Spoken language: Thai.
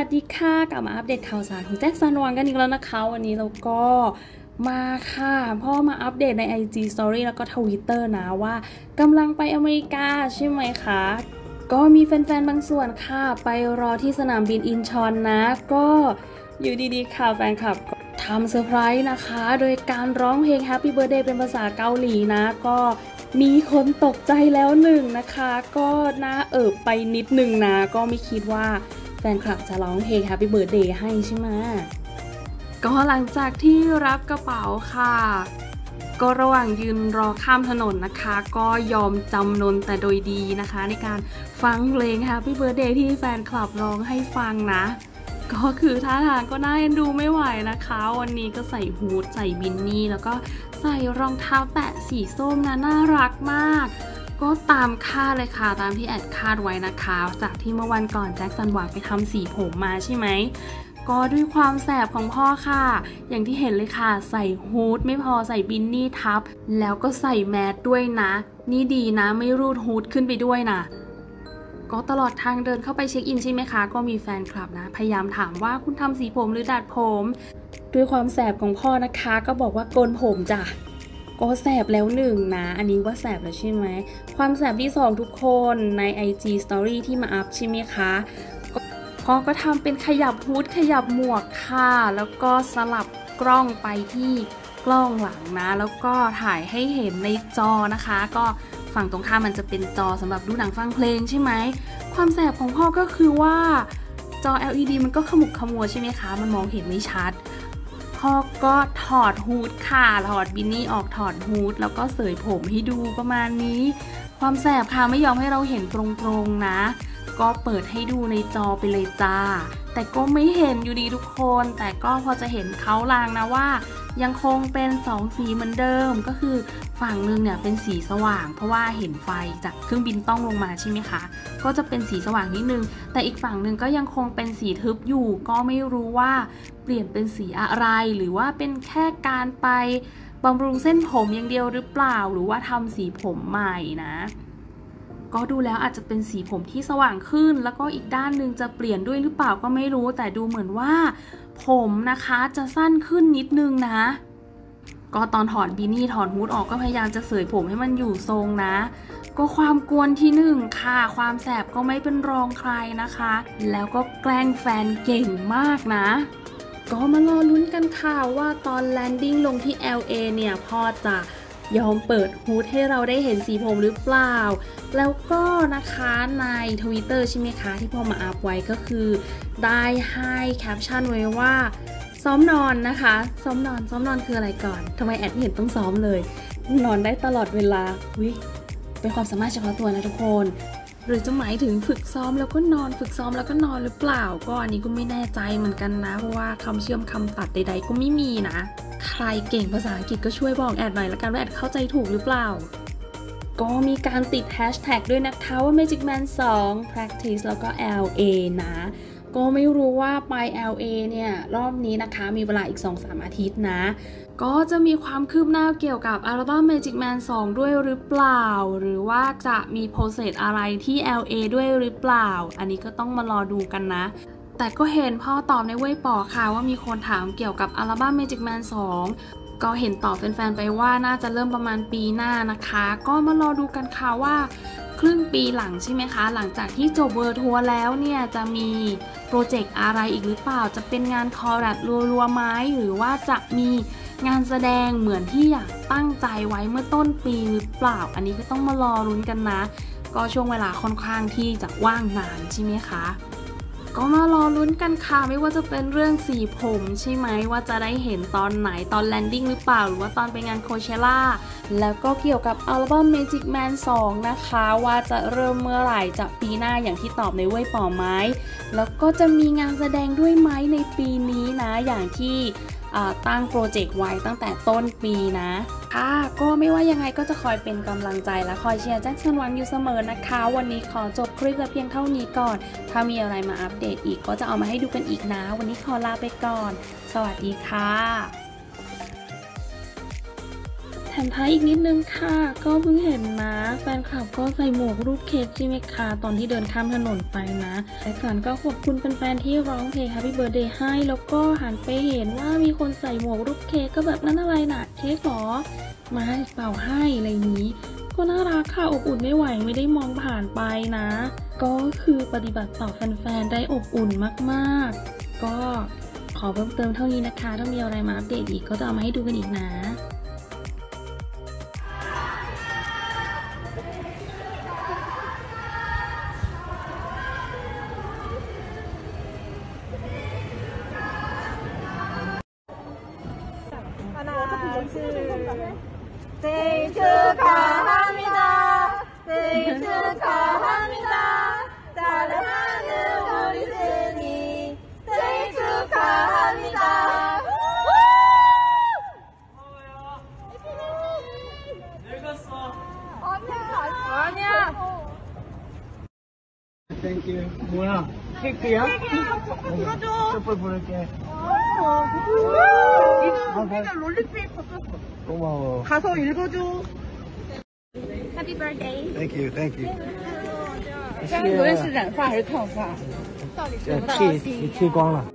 สวัสดีค่ะกลับมาอัปเดตข่าวสารของแจ็คสันวังกันอีกแล้วนะคะ วันนี้เราก็มาค่ะพ่อมาอัปเดตใน IG Story แล้วก็ Twitter นะว่ากำลังไปอเมริกาใช่ไหมคะก็มีแฟนๆ บางส่วนค่ะ ไปรอที่สนามบินอินชอนนะ ก็อยู่ดีๆ ค่ะแฟนคลับทำเซอร์ไพรส์นะคะ โดยการร้องเพลง Happy Birthday เป็นภาษาเกาหลีนะ ก็มีคนตกใจแล้วหนึ่งนะคะ ก็น่าเอิบไปนิดหนึ่งนะ ก็ไม่คิดว่า แฟนคลับจะร้องเพลง Happy Birthday ให้ใช่ไหมก็หลังจากที่รับกระเป๋าค่ะ ก็ระหว่างยืนรอข้ามถนนนะคะ ก็ยอมจำนนแต่โดยดีนะคะ ในการฟังเพลง Happy Birthday ที่แฟนคลับร้องให้ฟังนะ ก็คือท่าทางก็น่าเอ็นดูไม่ไหวนะคะ วันนี้ก็ใส่ฮูดใส่บินนี่ แล้วก็ใส่รองเท้าแตะสีส้มนะน่ารักมาก ก็ตามคาดเลยค่ะ ตามที่แอดคาดไว้นะคะ จากที่เมื่อวันก่อนแจ็คสันหวังไปทำสีผมมาใช่ไหมก็ด้วยความแสบของพ่อค่ะ อย่างที่เห็นเลยค่ะ ใส่ฮูดไม่พอใส่บินนี่ทับ แล้วก็ใส่แมสด้วยนะ นี่ดีนะไม่รูดฮูดขึ้นไปด้วยนะก็ตลอดทางเดินเข้าไปเช็คอินใช่ไหมคะ ก็มีแฟนคลับนะ พยายามถามว่าคุณทำสีผมหรือดัดผม ด้วยความแสบของพ่อนะคะ ก็บอกว่าโกนผมจ้ะ ก็แสบแล้วหนึ่งนะ อันนี้ว่าแสบแล้วใช่ไหม ความแสบที่ 2 ทุกคนใน IG Story ที่มาอัพใช่ไหมคะก็พ่อก็ทำเป็นขยับฮูดขยับหมวกค่ะ แล้วก็สลับกล้องไปที่กล้องหลังนะ แล้วก็ถ่ายให้เห็นในจอนะคะ ก็ฝั่งตรงข้ามมันจะเป็นจอสำหรับดูหนังฟังเพลงใช่ไหม ความแสบของพ่อก็คือว่าจอ LED มันก็ขมุกขมัวใช่ไหมคะ มันมองเห็นไม่ชัด พ่อก็ถอดฮูดค่ะ ถอดบินนี่ออกถอดฮูดแล้วก็เสยผมให้ดูประมาณนี้ ความแสบค่ะไม่ยอมให้เราเห็นตรงๆนะ ก็เปิดให้ดูในจอไปเลยจ้า แต่ก็ไม่เห็นอยู่ดีทุกคน แต่ก็พอจะเห็นเขาลางนะว่า ยังคงเป็นสองสีเหมือนเดิมก็คือฝั่งหนึ่งเนี่ยเป็นสีสว่าง เพราะว่าเห็นไฟจากเครื่องบินต้องลงมาใช่ไหมคะ ก็จะเป็นสีสว่างนิดนึง แต่อีกฝั่งหนึ่งก็ยังคงเป็นสีทึบอยู่ ก็ไม่รู้ว่าเปลี่ยนเป็นสีอะไร หรือว่าเป็นแค่การไปบำรุงเส้นผมอย่างเดียวหรือเปล่า หรือว่าทำสีผมใหม่นะก็ดูแล้วอาจจะเป็นสีผมที่สว่างขึ้น แล้วก็อีกด้านหนึ่งจะเปลี่ยนด้วยหรือเปล่าก็ไม่รู้ แต่ดูเหมือนว่า ผมนะคะจะสั้นขึ้นนิดนึงนะ ก็ตอนถอดบีนี่ถอดฮูดออกก็พยายามจะเสยผมให้มันอยู่ทรงนะ ก็ความกวนที่หนึ่งค่ะ ความแสบก็ไม่เป็นรองใครนะคะ แล้วก็แกล้งแฟนเก่งมากนะก็มารอลุ้นกันค่ะว่าตอนแลนดิ้งลงที่ LA เนี่ยพ่อจะ ยอมเปิดฮูดให้เราได้เห็นสีผมหรือเปล่า แล้วก็นะคะใน Twitter ใช่ไหมคะที่พ่อมาอัพไว้ก็คือ ได้ให้แคปชั่นไว้ว่าซ้อมนอนนะคะ ซ้อมนอน ซ้อมนอนคืออะไรก่อนทำไมแอดไม่เห็นต้องซ้อมเลย นอนได้ตลอดเวลาวิเป็นความสามารถเฉพาะตัวนะทุกคน หรือจะหมายถึงฝึกซ้อมแล้วก็นอนฝึกซ้อมแล้วก็นอนหรือเปล่า ก็อันนี้ก็ไม่แน่ใจเหมือนกันนะ เพราะว่าคำเชื่อมคำตัดใด ๆ ก็ไม่มีนะ ใครเก่งภาษาอังกฤษก็ช่วยบอกแอดหน่อยละกันว่าแอดเข้าใจถูกหรือเปล่า ก็มีการติดแฮชแท็กด้วยนะคะว่า Magic Man 2 practice แล้วก็ LA นะ ก็ไม่รู้ว่าไป LA เนี่ย รอบนี้นะคะมีเวลาอีก 2-3 อาทิตย์นะ ก็จะมีความคืบหน้าเกี่ยวกับอัลบั้ม Magic Man 2 ด้วยหรือเปล่า หรือว่าจะมี process อะไรที่ LA ด้วยหรือเปล่า อันนี้ก็ต้องมารอดูกันนะแต่ก็เห็นพ่อตอบในเว่ยปอค่ะว่ามีคนถามเกี่ยวกับอัลบั้ม Magic Man 2 ก็เห็นตอบแฟนๆไปว่าน่าจะเริ่มประมาณปีหน้านะคะ ก็มารอดูกันค่ะว่า ครึ่งปีหลังใช่ไหมคะ หลังจากที่จบ World Tour แล้วเนี่ย จะมีโปรเจกต์อะไรอีกหรือเปล่า จะเป็นงาน collabรัวๆไหมหรือว่าจะมีงานแสดงเหมือนที่อยากตั้งใจไว้เมื่อต้นปีหรือเปล่า อันนี้ก็ต้องมารอรุ้นกันนะ ก็ช่วงเวลาค่อนข้างที่จะว่างนานใช่ไหมคะ ก็มารอลุ้นกันค่ะ ไม่ว่าจะเป็นเรื่องสีผมใช่ไหมว่าจะได้เห็นตอนไหนตอนแลนดิ้งหรือเปล่า หรือว่าตอนไปงานโคเชล่า แล้วก็เกี่ยวกับอัลบั้ม Magic Man 2 นะคะ ว่าจะเริ่มเมื่อไหร่จะปีหน้าอย่างที่ตอบในเว้ยป่อไม้ แล้วก็จะมีงานแสดงด้วยไหมในปีนี้นะ อย่างที่ตั้งโปรเจกต์ไว้ตั้งแต่ต้นปีนะ ค่ะก็ไม่ว่ายังไงก็จะคอยเป็นกำลังใจและคอยเชียร์แจ็คสันหวังอยู่เสมอนะคะ วันนี้ขอจบคลิปแต่เพียงเท่านี้ก่อน ถ้ามีอะไรมาอัปเดตอีกก็จะเอามาให้ดูกันอีกนะ วันนี้ขอลาไปก่อน สวัสดีค่ะ แฮมท้ายอีกนิดนึงค่ะ ก็เพิ่งเห็นนะ แฟนคลับก็ใส่หมวกรูปเค้กใช่ไหมคะตอนที่เดินข้ามถนนไปนะแจ็คสันก็ขอบคุณแฟนๆที่ร้องเพลง Happy Birthday ให้ แล้วก็หันไปเห็นว่ามีคนใส่หมวกรูปเค้กก็แบบนั้นอะไรน่ะเค้กหรอมาให้เป่าให้อะไรอย่างนี้ ก็น่ารักค่ะอบอุ่นไม่ไหวไม่ได้มองผ่านไปนะ ก็คือปฏิบัติต่อแฟนๆได้อบอุ่นมากๆ ก็ขอเพิ่มเติมเท่านี้นะคะ ถ้ามีอะไรมาอัปเดตอีกก็จะเอามาให้ดูกันอีกนะ 생일 축하합니다. 생일 축하합니다. 사랑하는 우리 승희 생일 축하합니다. 늙었어. 아니야, 아니야. 땡큐. 뭐야? 케이크야? 불어줘. 촛불 부를게. 이거 우리가 롤링페이퍼 썼어. 고마워. 가서 읽어줘. Happy birthday. Thank you, thank you. 现在昨天是染发还是烫发？这剃，你剃光了。